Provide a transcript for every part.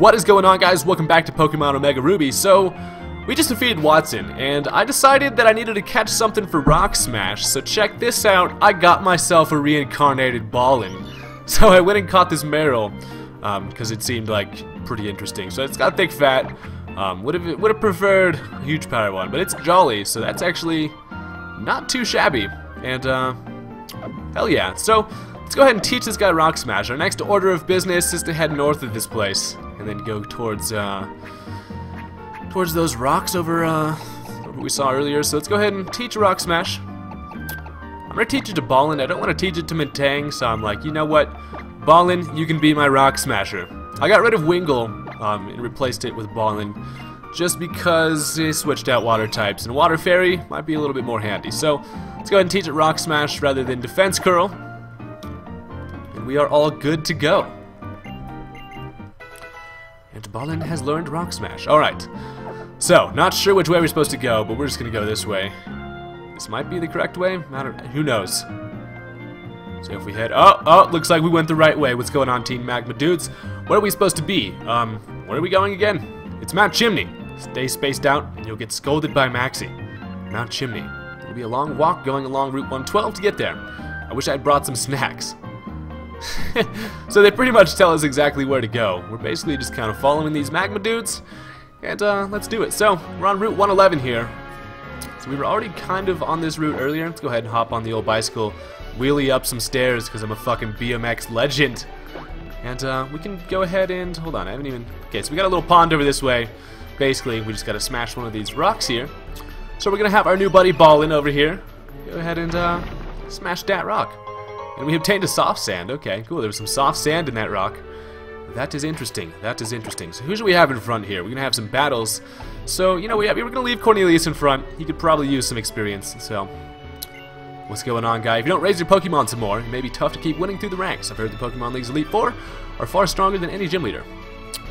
What is going on guys? Welcome back to Pokemon Omega Ruby. So, we just defeated Wattson, and I decided that I needed to catch something for Rock Smash, so check this out, I got myself a reincarnated Ballin. So I went and caught this Marill, because um, it seemed like pretty interesting. So it's got thick fat, um, would have would have preferred a huge power one, but it's jolly, so that's actually not too shabby. And uh, hell yeah. So let's go ahead and teach this guy Rock Smash. Our next order of business is to head north of this place and then go towards uh, towards those rocks over uh, we saw earlier. So let's go ahead and teach Rock Smash. I'm gonna teach it to Ballin. I don't want to teach it to Metang, so I'm like, you know what, Ballin, you can be my Rock Smasher. I got rid of Wingull um, and replaced it with Ballin just because they switched out water types, and Water Fairy might be a little bit more handy. So let's go ahead and teach it Rock Smash rather than Defense Curl, and we are all good to go. And Ballin has learned Rock Smash. Alright. So, not sure which way we're supposed to go, but we're just gonna go this way. This might be the correct way. Matter who knows. So if we head oh oh looks like we went the right way. What's going on, Team Magma dudes? Where are we supposed to be? Um, where are we going again? It's Mount Chimney. Stay spaced out and you'll get scolded by Maxie. Mount Chimney. It'll be a long walk going along Route 112 to get there. I wish I'd brought some snacks. so they pretty much tell us exactly where to go. We're basically just kind of following these magma dudes, and uh, let's do it. So, we're on Route 111 here. So we were already kind of on this route earlier. Let's go ahead and hop on the old bicycle, wheelie up some stairs, because I'm a fucking BMX legend. And uh, we can go ahead and, hold on, I haven't even, okay, so we got a little pond over this way. Basically, we just gotta smash one of these rocks here. So we're gonna have our new buddy Ballin over here. Go ahead and uh, smash that rock. And we obtained a soft sand. Okay, cool. There was some soft sand in that rock. That is interesting. That is interesting. So who should we have in front here? We're gonna have some battles. So you know we, have, we are gonna leave Cornelius in front. He could probably use some experience. So what's going on, guy? If you don't raise your Pokemon some more, it may be tough to keep winning through the ranks. I've heard the Pokemon League's Elite Four are far stronger than any gym leader.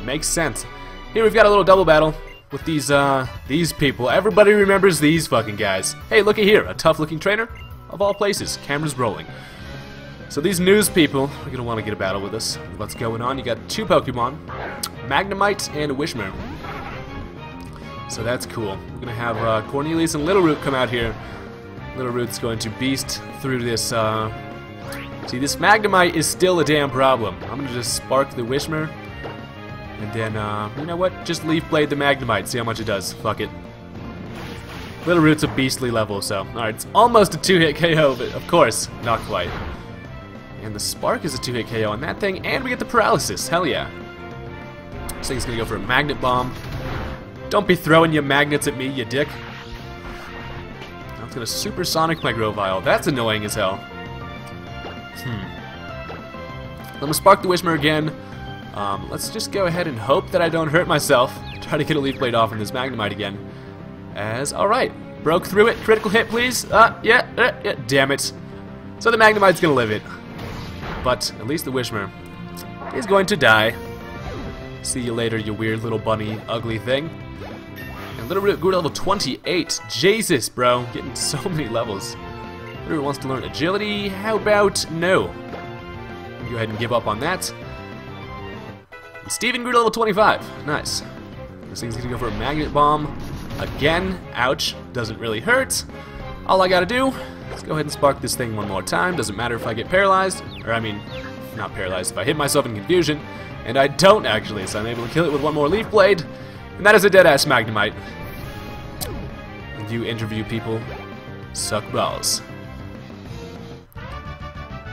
Makes sense. Here we've got a little double battle with these uh these people. Everybody remembers these fucking guys. Hey, looky here, a tough-looking trainer. Of all places, cameras rolling. So these news people are going to want to get a battle with us. What's going on? You got two Pokemon, Magnemite and Whismur. So that's cool. We're going to have uh, Cornelius and Little Root come out here. Little Root's going to beast through this. Uh... See, this Magnemite is still a damn problem. I'm going to just spark the Whismur. And then, uh, you know what? Just Leaf Blade the Magnemite. See how much it does. Fuck it. Little Root's a beastly level, so. Alright, it's almost a two-hit KO, but of course, not quite. And the Spark is a two-hit KO on that thing, and we get the Paralysis. Hell yeah. This thing's gonna go for a Magnet Bomb. Don't be throwing your magnets at me, you dick. It's gonna Supersonic my Grovyle. That's annoying as hell. Hmm. I'm gonna Spark the Whismur again. Um, let's just go ahead and hope that I don't hurt myself. Try to get a Leaf Blade off in this Magnemite again. As, alright. Broke through it. Critical hit, please. Uh, yeah, uh, yeah, damn it. So the Magnemite's gonna live it. But at least the Whismur is going to die. See you later, you weird little bunny ugly thing. And Little Root level 28. Jesus, bro. Getting so many levels. Little wants to learn agility. How about no? Go ahead and give up on that. And Steven grew to level 25. Nice. This thing's gonna go for a magnet bomb. Again, ouch. Doesn't really hurt. All I gotta do Let's go ahead and spark this thing one more time. Doesn't matter if I get paralyzed, or I mean, not paralyzed, if I hit myself in confusion. And I don't actually, so I'm able to kill it with one more Leaf Blade. And that is a dead-ass Magnemite. You interview people suck balls.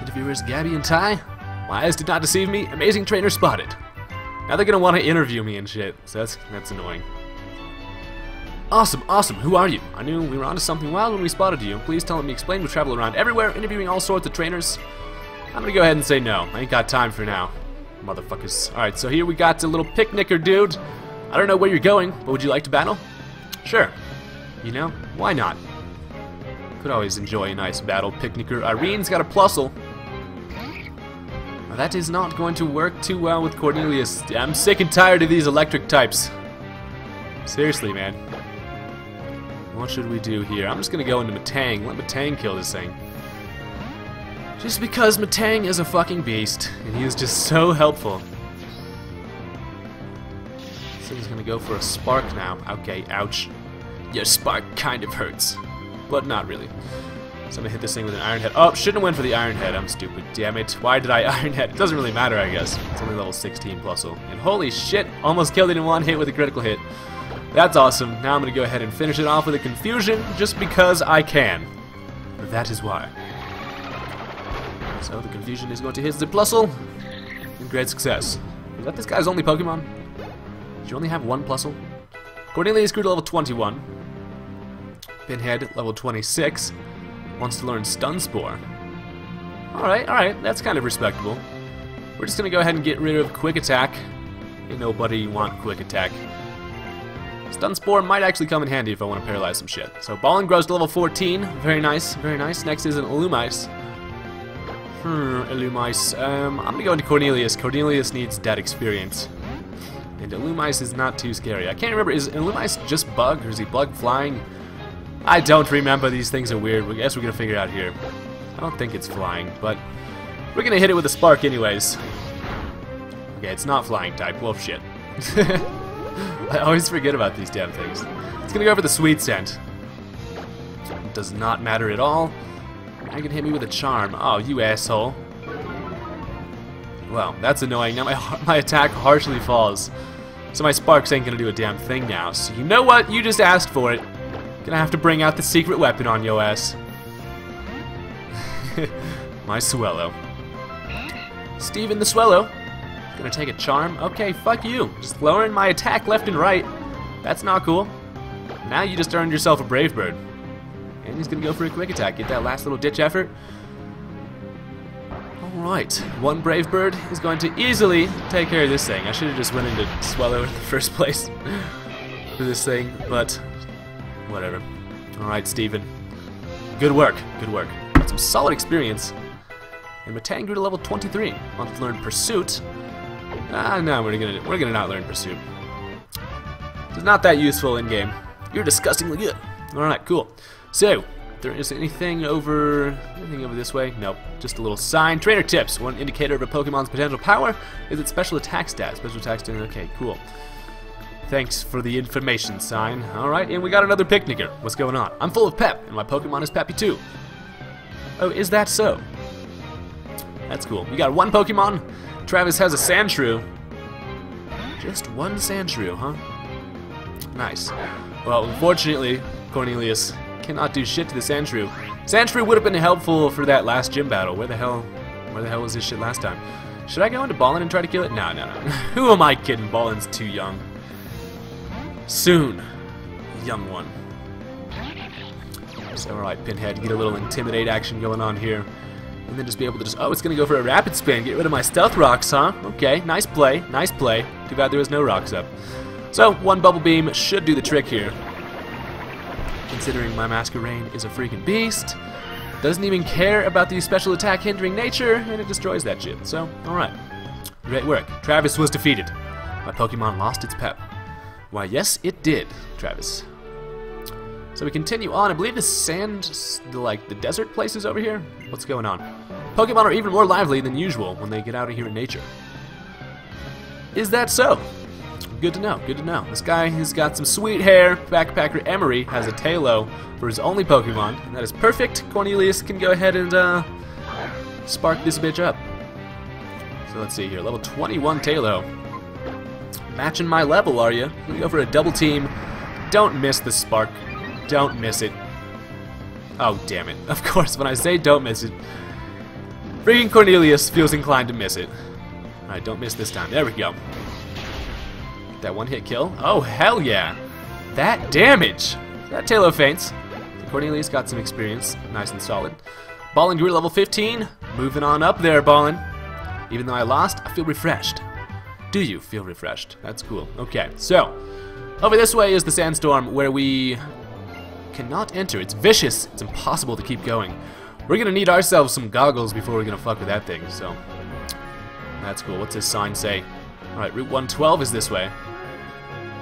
Interviewers Gabby and Ty? My eyes did not deceive me. Amazing trainer spotted. Now they're gonna want to interview me and shit, so that's, that's annoying. Awesome, awesome. Who are you? I knew we were onto something wild when we spotted you. Please tell me explain. We travel around everywhere, interviewing all sorts of trainers. I'm gonna go ahead and say no. I ain't got time for now. Motherfuckers. Alright, so here we got a little picnicker dude. I don't know where you're going, but would you like to battle? Sure. You know, why not? Could always enjoy a nice battle. Picnicker Irene's got a plusle. that is not going to work too well with Cornelius. I'm sick and tired of these electric types. Seriously, man. What should we do here? I'm just gonna go into Metang. Let Metang kill this thing. Just because Metang is a fucking beast, and he is just so helpful. This thing's gonna go for a spark now. Okay, ouch. Your spark kind of hurts. But not really. So I'm gonna hit this thing with an iron head. Oh, shouldn't have went for the iron head. I'm stupid. Damn it. Why did I iron head? It doesn't really matter, I guess. It's only level 16 plusle. And holy shit, almost killed it in one hit with a critical hit. That's awesome. Now I'm gonna go ahead and finish it off with a confusion just because I can. That is why. So the confusion is going to hit the plusle. And great success. Is that this guy's only Pokemon? Did you only have one plusle? Cornelius grew to level 21. Pinhead, level 26 wants to learn Stun Spore. Alright, alright, that's kind of respectable. We're just gonna go ahead and get rid of Quick Attack. Ain't nobody want Quick Attack. Stun Spore might actually come in handy if I want to paralyze some shit. So Ballin grows to level 14. Very nice, very nice. Next is an Illumise. Hmm, Illumise. Um, I'm gonna go into Cornelius. Cornelius needs dead experience. And Illumise is not too scary. I can't remember, is Illumise just bug or is he bug flying? I don't remember. These things are weird. I guess we're gonna figure it out here. I don't think it's flying, but we're gonna hit it with a spark anyways. Okay, it's not flying type. Well, shit. I always forget about these damn things. It's gonna go for the sweet scent. Does not matter at all. I can hit me with a charm. Oh, you asshole. Well, that's annoying. Now my, my attack harshly falls. So my sparks ain't gonna do a damn thing now. So you know what? You just asked for it. Gonna have to bring out the secret weapon on yo ass. My Swellow. Steven the Swellow. Gonna take a charm. Okay, fuck you. Just lowering my attack left and right. That's not cool. Now you just earned yourself a Brave Bird. And he's gonna go for a quick attack. Get that last little ditch effort. Alright, one Brave Bird is going to easily take care of this thing. I should have just went into Swellow in the first place for this thing, but Whatever. Alright, Steven. Good work. Good work. Got some solid experience. And Metang grew to level 23. Want to learn Pursuit. Ah, no, we're gonna we're gonna not learn Pursuit. It's not that useful in game. You're disgustingly good. Alright, cool. So, there is anything over anything over this way? Nope. Just a little sign. Trainer tips. One indicator of a Pokemon's potential power is its special attack stat. Special attack stat. Okay, cool. Thanks for the information, sign. Alright, and we got another picnicker. What's going on? I'm full of pep, and my Pokemon is peppy too. Oh, is that so? That's cool. We got one Pokemon. Travis has a Sandshrew. Just one Sandshrew, huh? Nice. Well, unfortunately, Cornelius cannot do shit to the Sandshrew. Sandshrew would have been helpful for that last gym battle. Where the hell, where the hell was this shit last time? Should I go into Ballin and try to kill it? No, no, no. Who am I kidding? Ballin's too young. Soon, young one. So, alright, Pinhead, get a little intimidate action going on here. And then just be able to just, oh, it's going to go for a rapid spin. Get rid of my stealth rocks, huh? Okay, nice play, nice play. Too bad there was no rocks up. So, one bubble beam should do the trick here. Considering my Masquerain is a freaking beast. Doesn't even care about the special attack hindering nature, and it destroys that shit. So, alright. Great work. Travis was defeated. My Pokemon lost its pep. Why, yes, it did, Travis. So we continue on. I believe the sand, like, the desert places over here? What's going on? Pokemon are even more lively than usual when they get out of here in nature. Is that so? Good to know, good to know. This guy has got some sweet hair. Backpacker Emery has a Taillow for his only Pokemon, and that is perfect. Cornelius can go ahead and uh, spark this bitch up. So let's see here. Level 21 Taillow. Matching my level, are you? We go for a double team. Don't miss the spark. Don't miss it. Oh, damn it. Of course, when I say don't miss it, freaking Cornelius feels inclined to miss it. Alright, don't miss this time. There we go. That one hit kill? Oh, hell yeah. That damage. That Taillow faints. Cornelius got some experience. Nice and solid. Ballin grew level 15. Moving on up there, Ballin. Even though I lost, I feel refreshed. Do you feel refreshed? That's cool. Okay, so over this way is the sandstorm where we cannot enter. It's vicious. It's impossible to keep going. We're gonna need ourselves some goggles before we're gonna fuck with that thing. So that's cool. What's this sign say? All right, Route 112 is this way.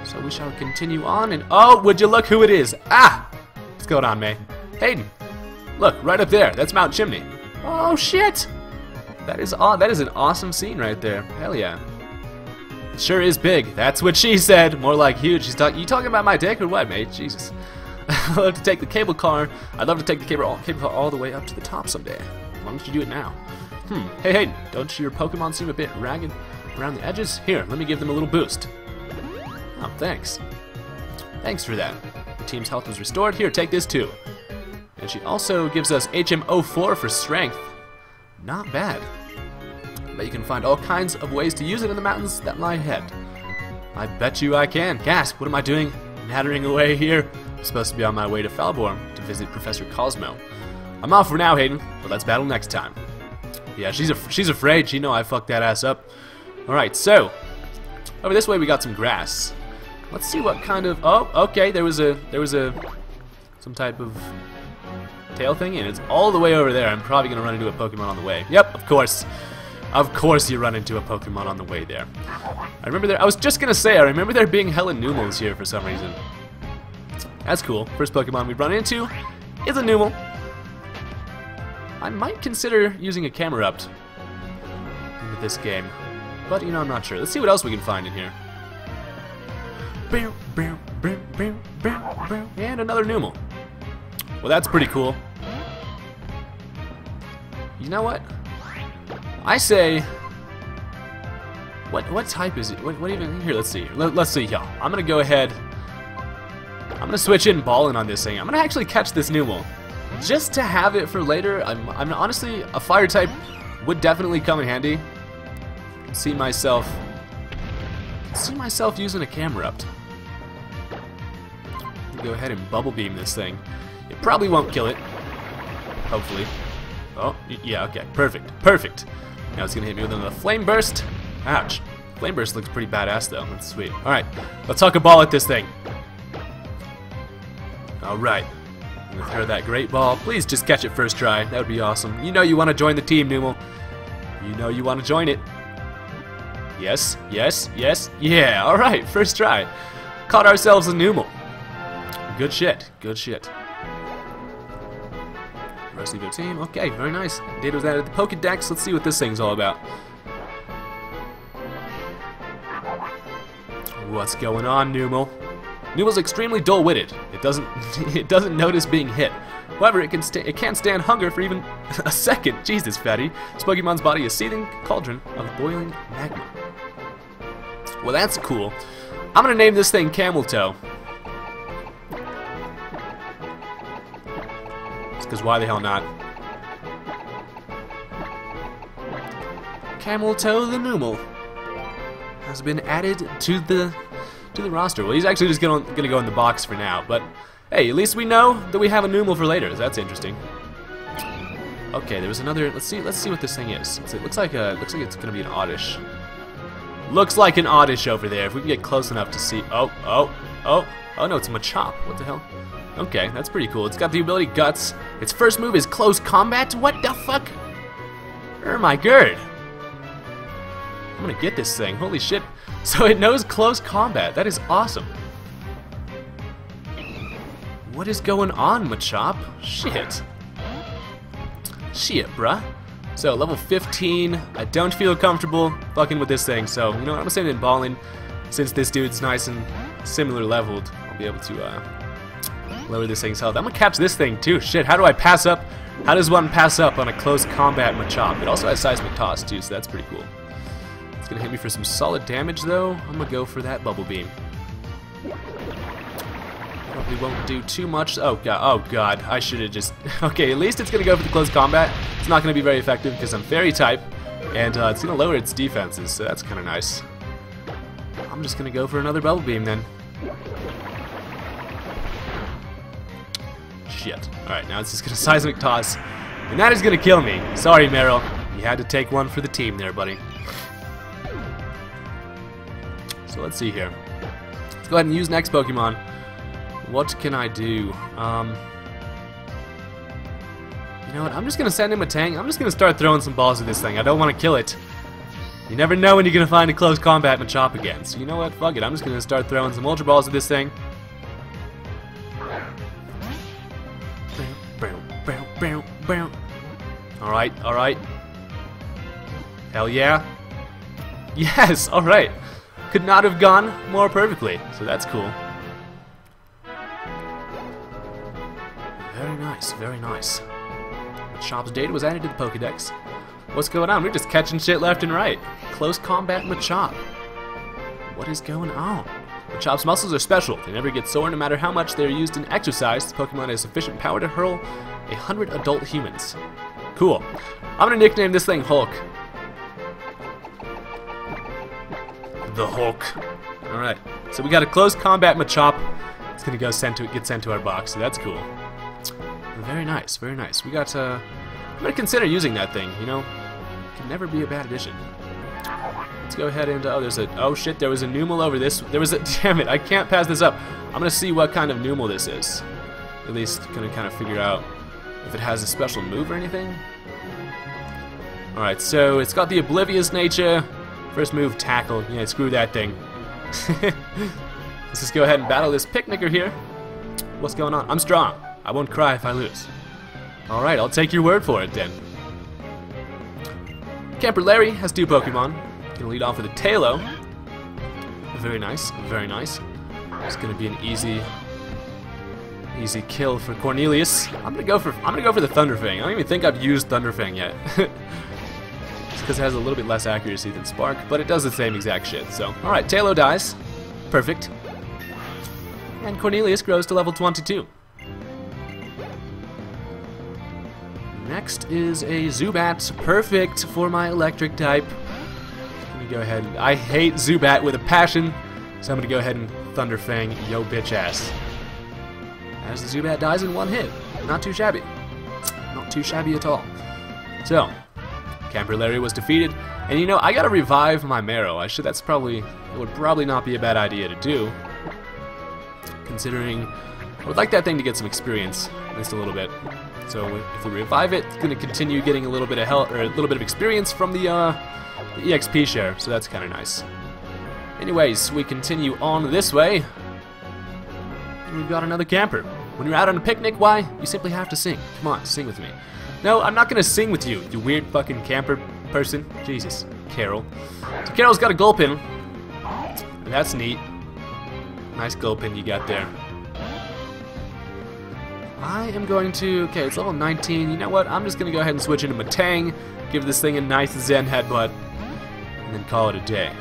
So we shall continue on and oh, would you look who it is? Ah, what's going on, May? Hayden, look right up there. That's Mount Chimney. Oh shit! That is aw that is an awesome scene right there. Hell yeah. It sure is big. That's what she said. More like huge. She's talking. You talking about my dick or what, mate? Jesus. I'd love to take the cable car. I'd love to take the cable, all, cable car all the way up to the top someday. Why don't you do it now? Hmm. Hey, hey, don't your Pokemon seem a bit ragged around the edges? Here, let me give them a little boost. Oh, thanks. Thanks for that. The team's health was restored. Here, take this too. And she also gives us HM04 for strength. Not bad. But you can find all kinds of ways to use it in the mountains that lie ahead. I bet you I can. Gasp, what am I doing? Nattering away here. I'm supposed to be on my way to Falborn to visit Professor Cozmo. I'm off for now, Hayden, but let's battle next time. Yeah, she's a, she's afraid. She know I fucked that ass up. All right, so over this way we got some grass. Let's see what kind of. Oh, okay. There was a there was a some type of tail thing, and it's all the way over there. I'm probably gonna run into a Pokemon on the way. Yep, of course. Of course you run into a Pokemon on the way there. I remember there. I was just gonna say. I remember there being hella Numels here for some reason. That's cool. First Pokemon we run into is a Numel. I might consider using a Camerupt into this game. But, you know, I'm not sure. Let's see what else we can find in here. And another Numel. Well, that's pretty cool. You know what? I say... What what type is it? What, what even... Here, let's see. Let, let's see, y'all. I'm going to go ahead... I'm going to switch in balling on this thing. I'm going to actually catch this Numel just to have it for later. I'm, I'm honestly a fire type would definitely come in handy. See myself, see myself using a Camerupt. Go ahead and bubble beam this thing. It probably won't kill it. Hopefully. Oh, yeah, okay, perfect, perfect. Now it's gonna hit me with another flame burst. Ouch. Flame burst looks pretty badass though. That's sweet. All right, let's huck a ball at this thing. All right. I'm gonna throw that great ball. Please just catch it first try. That would be awesome. You know you want to join the team, Numel. You know you want to join it. Yes, yes, yes, yeah. All right, first try. Caught ourselves a Numel. Good shit. Good shit. Rest of your team. Okay, very nice. Data was added to the Pokedex. Let's see what this thing's all about. What's going on, Numel? Numel's extremely dull-witted. It doesn't it doesn't notice being hit. However, it can it can't stand hunger for even a second. Jesus, fatty. This Pokemon's body is seething cauldron of boiling magma. Well, that's cool. I'm gonna name this thing Camel Toe. Because why the hell not? Camel Toe the Numel has been added to the to the roster. Well, he's actually just gonna gonna go in the box for now. But hey, at least we know that we have a Numel for later. That's interesting. Okay, there was another. Let's see. Let's see what this thing is. It looks like uh, a. Looks like it's gonna be an Oddish. Looks like an Oddish over there. If we can get close enough to see. Oh, oh, oh, oh no! It's a Machop. What the hell? Okay, that's pretty cool. It's got the ability Guts. Its first move is Close Combat. What the fuck? Oh my god. I'm gonna get this thing. Holy shit. So it knows close combat. That is awesome. What is going on, Machop? Shit. Shit, bruh. So, level 15. I don't feel comfortable fucking with this thing, so, you know what, I'm gonna send in balling. Since this dude's nice and similar leveled, I'll be able to, uh, lower this thing's health. I'm gonna catch this thing, too. Shit, how do I pass up? How does one pass up on a close combat Machop? It also has Seismic Toss, too, so that's pretty cool. It's gonna hit me for some solid damage though. I'm gonna go for that Bubble Beam. Probably won't do too much. Oh god, oh god, I should have just... okay, at least it's gonna go for the close combat. It's not gonna be very effective because I'm Fairy type, and uh, it's gonna lower its defenses, so that's kinda nice. I'm just gonna go for another Bubble Beam then. Shit. Alright, now it's just gonna Seismic Toss. And that is gonna kill me. Sorry, Marill. You had to take one for the team there, buddy. So let's see here. Let's go ahead and use next Pokemon. What can I do? Um, you know what? I'm just going to send him a tank. I'm just going to start throwing some balls at this thing. I don't want to kill it. You never know when you're going to find a close combat Machop again. So you know what? Fuck it. I'm just going to start throwing some Ultra Balls at this thing. Alright, alright. Hell yeah. Yes, alright. could not have gone more perfectly. So that's cool. Very nice, very nice. Machop's data was added to the Pokedex. What's going on? We're just catching shit left and right. Close combat Machop. What is going on? Machop's muscles are special. They never get sore no matter how much they are used in exercise. This Pokemon has sufficient power to hurl a hundred adult humans. Cool. I'm gonna nickname this thing Hulk. The Hulk. Alright. So we got a close combat Machop. It's gonna go sent to get sent to our box, so that's cool. Very nice, very nice. We got uh I'm gonna consider using that thing, you know? Can never be a bad addition. Let's go ahead and oh there's a oh shit, there was a Numel over this there was a damn it, I can't pass this up. I'm gonna see what kind of Numel this is. At least gonna kinda figure out if it has a special move or anything. Alright, so it's got the oblivious nature. First move, tackle. Yeah, screw that thing. Let's just go ahead and battle this picnicker here. What's going on? I'm strong. I won't cry if I lose. Alright, I'll take your word for it then. Camper Larry has two Pokemon. Gonna lead off with a Taillow. Very nice, very nice. It's gonna be an easy easy kill for Cornelius. I'm gonna go for I'm gonna go for the Thunderfang. I don't even think I've used Thunderfang yet. it's because it has a little bit less accuracy than Spark, but it does the same exact shit. So, alright, Taillow dies. Perfect. And Cornelius grows to level 22. Next is a Zubat, perfect for my electric type. Let me go ahead. I hate Zubat with a passion, so I'm gonna go ahead and Thunderfang yo bitch ass. As the Zubat dies in one hit. Not too shabby. Not too shabby at all. So, Camper Larry was defeated, and you know, I gotta revive my Marrow. I should, that's probably, it would probably not be a bad idea to do. Considering, I would like that thing to get some experience, at least a little bit. So if we revive it, it's gonna continue getting a little bit of health, or a little bit of experience from the, uh, the EXP share, so that's kinda nice. Anyways, we continue on this way. And we've got another camper. When you're out on a picnic, why? You simply have to sing. Come on, sing with me. No, I'm not gonna sing with you, you weird fucking camper person. Jesus, Carol. So Carol's got a Gulpin. And that's neat. Nice Gulpin you got there. I am going to... Okay, it's level 19. You know what? I'm just going to go ahead and switch into Metang, give this thing a nice Zen headbutt, and then call it a day.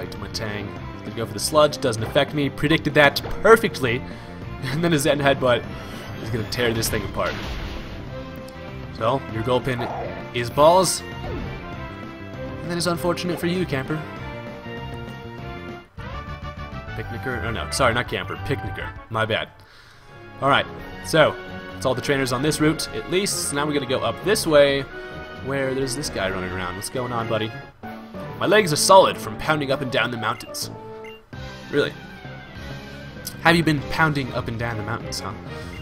Alright, Metang. Gonna go for the sludge, doesn't affect me. Predicted that perfectly. And then his Zen headbutt is gonna tear this thing apart. So, your Gulpin is balls. And that is unfortunate for you, camper. Picnicker? Oh no, sorry, not camper. Picnicker. My bad. Alright, so, that's all the trainers on this route, at least. So now we're gonna go up this way, where there's this guy running around. What's going on, buddy? My legs are solid from pounding up and down the mountains. Really? Have you been pounding up and down the mountains, huh?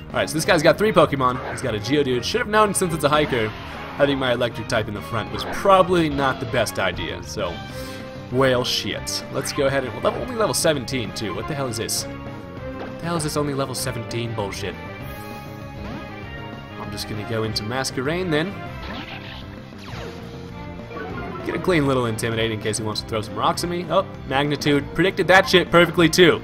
Alright, so this guy's got three Pokemon. He's got a Geodude. Should have known since it's a hiker, having my electric type in the front was probably not the best idea, so... Whale shit. Let's go ahead and... Well, level, only level 17, too. What the hell is this? What the hell is this only level 17 bullshit? I'm just gonna go into Masquerain, then. Get a clean little Intimidate in case he wants to throw some rocks at me. Oh, Magnitude. Predicted that shit perfectly, too.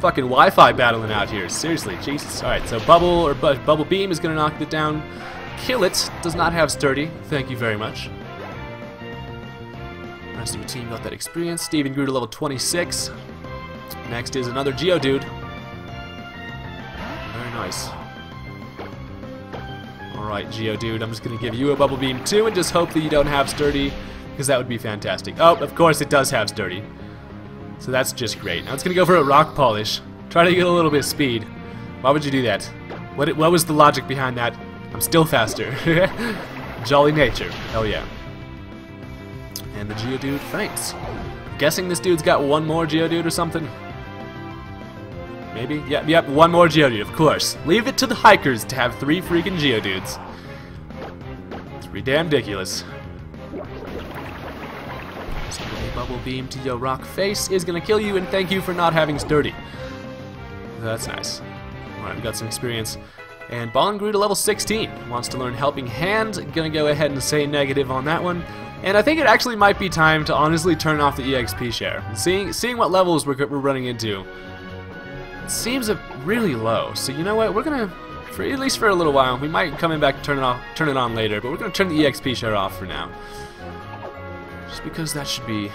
Fucking Wi-Fi battling out here. Seriously, Jesus. Alright, so Bubble or Bu Bubble Beam is gonna knock it down. Kill it. Does not have Sturdy. Thank you very much. Rest of your team got that experience. Steven grew to level 26. Next is another Geodude. Very nice. Alright, Geodude, I'm just going to give you a Bubble Beam too and just hope that you don't have Sturdy, because that would be fantastic. Oh, of course it does have Sturdy. So that's just great. Now it's going to go for a Rock Polish. Try to get a little bit of speed. Why would you do that? What, what was the logic behind that? I'm still faster. Jolly nature. Hell yeah. And the Geodude faints. Guessing this dude's got one more Geodude or something? Maybe? Yep, yep, one more Geodude, of course. Leave it to the hikers to have three freaking Geodudes. It's damn ridiculous. A bubble beam to your rock face is gonna kill you, and thank you for not having sturdy. That's nice. Alright, we got some experience. And Ballin grew to level 16. Wants to learn Helping Hand. Gonna go ahead and say negative on that one. And I think it actually might be time to honestly turn off the EXP share. Seeing seeing what levels we're, we're running into, seems really low. So you know what? We're gonna, for at least for a little while, we might come in back and turn it off, turn it on later. But we're gonna turn the EXP share off for now, just because that should be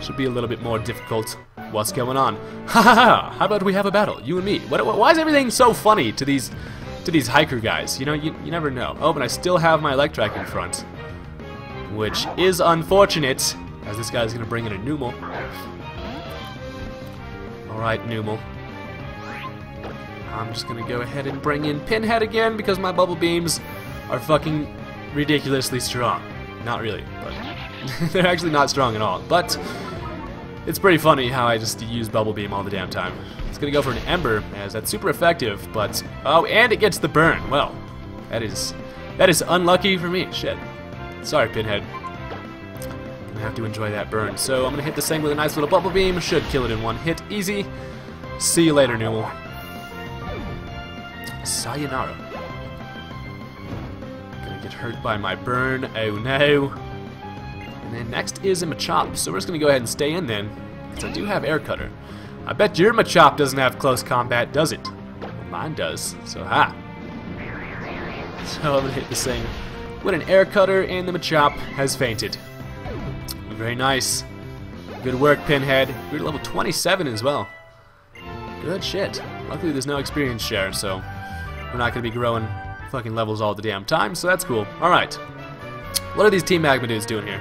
should be a little bit more difficult. What's going on? Ha ha ha! How about we have a battle, you and me? What, why is everything so funny to these to these hiker guys? You know, you, you never know. Oh, but I still have my Electrike in front, which is unfortunate, as this guy's gonna bring in a Numel. All right, Numel. I'm just gonna go ahead and bring in Pinhead again because my bubble beams are fucking ridiculously strong. Not really, but they're actually not strong at all. But it's pretty funny how I just use Bubble Beam all the damn time. It's gonna go for an Ember, as that's super effective, but... Oh, and it gets the burn. Well, that is... That is unlucky for me. Shit. Sorry, Pinhead. Gonna have to enjoy that burn. So I'm gonna hit this thing with a nice little Bubble Beam. Should kill it in one hit. Easy. See you later, Numel. Sayonara. Gonna get hurt by my burn. Oh no. And then next is a Machop, so we're just to go ahead and stay in then, because I do have Air Cutter. I bet your Machop doesn't have close combat, does it? Mine does, so ha. So I'm to hit this thing with an Air Cutter, and the Machop has fainted. Very nice. Good work, Pinhead. You're level 27 as well. Good shit. Luckily there's no experience share, so we're not going to be growing fucking levels all the damn time, so that's cool. Alright. What are these Team Magma dudes doing here?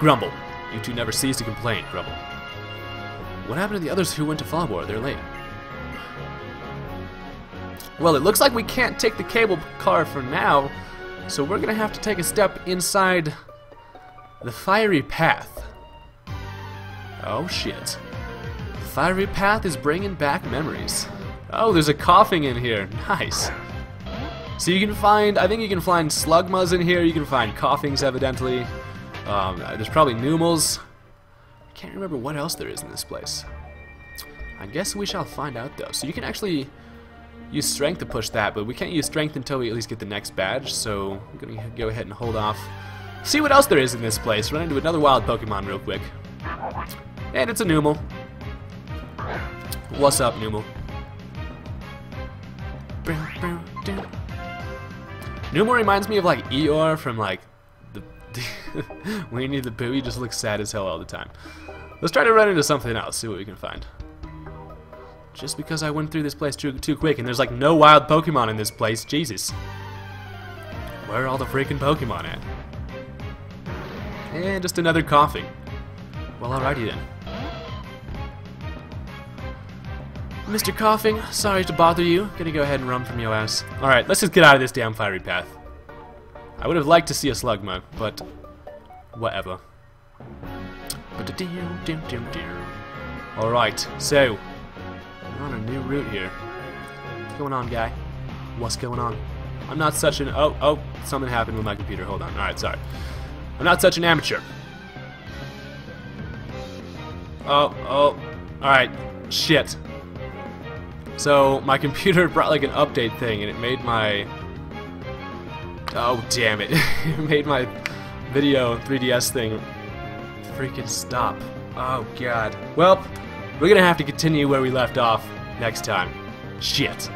Grumble. You two never cease to complain, Grumble. What happened to the others who went to Fallbor? They're late. Well, it looks like we can't take the cable car for now, so we're gonna have to take a step inside the fiery path. Oh shit. Fiery path is bringing back memories. Oh, there's a Koffing in here. Nice. So you can find, I think you can find Slugmas in here, you can find Koffings, evidently. Um, there's probably Numels. I can't remember what else there is in this place. I guess we shall find out though. So you can actually use strength to push that, but we can't use strength until we at least get the next badge, so I'm gonna go ahead and hold off. See what else there is in this place. Run into another wild Pokemon real quick. And it's a Numel. What's up, Numel? Numel reminds me of like Eeyore from like the Winnie the Pooh, he just looks sad as hell all the time. Let's try to run into something else, see what we can find. Just because I went through this place too, too quick, and there's like no wild Pokemon in this place, Jesus. Where are all the freaking Pokemon at? And just another Koffing. Well, alrighty then. Mr. Koffing, sorry to bother you. Gonna go ahead and run from your ass. Alright, let's just get out of this damn fiery path. I would have liked to see a Slugma, but whatever. Alright, so, we're on a new route here. What's going on, guy? What's going on? I'm not such an... Oh, oh, something happened with my computer. Hold on. Alright, sorry. I'm not such an amateur. Oh, oh, alright. Shit. So, my computer brought like an update thing, and it made my Oh, damn it. it made my video 3DS thing freaking stop. Oh, God. Well, we're gonna have to continue where we left off next time. Shit.